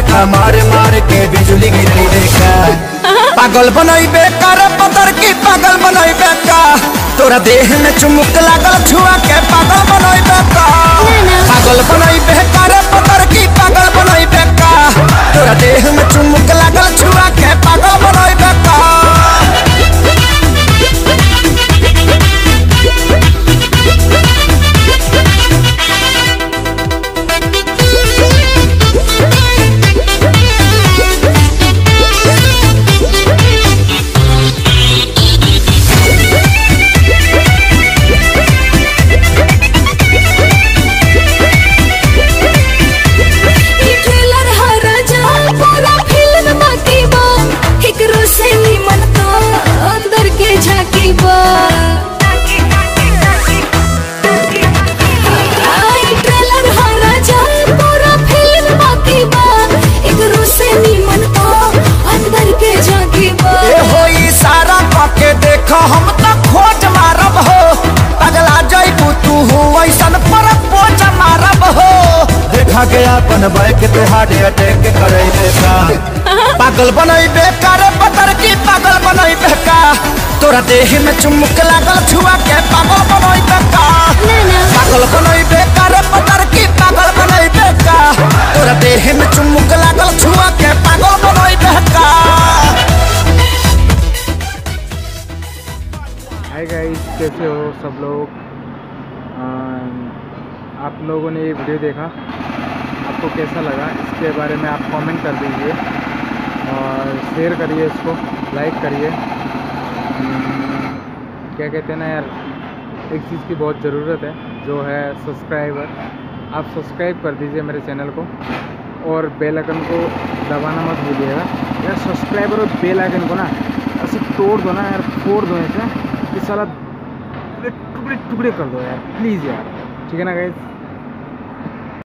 झटका मार मार के बिजली गिरी देखा। पागल बनाई बेकार पतर की पागल बनाई बेका तोरा देह में चुमुक लागल छुआ के पागल बनाई बेका पागल बनाई तू हो ऐसन पर पोच मारब हो। देखा के अपन बैक पे हार्ट अटैक करे बेका पागल बनई बेकार पतर की पागल बनई बेका तोरा देह में चुमुक लागल छुआ के पागल बनई बेका पागल बनई बेकार पतर की पागल बनई बेका तोरा देह में चुमुक लागल छुआ के पागल बनई बेका हाय गाइस कैसे हो सब लोग? आप लोगों ने ये वीडियो देखा। आपको कैसा लगा? इसके बारे में आप कमेंट कर दीजिए और शेयर करिए इसको लाइक करिए। क्या कहते हैं ना यार, एक चीज़ की बहुत ज़रूरत है, जो है सब्सक्राइबर आप सब्सक्राइब कर दीजिए मेरे चैनल को और बेल आइकन को दबाना मत भूलिएगा। यार सब्सक्राइबर और बेल आइकन को ना, ऐसे तोड़ दो ना यार, फोड़ दो ऐसे। कि साला टुकड़े टुकड़े टुकड़े कर दो यार प्लीज़ यार। ठीक है ना गाइज़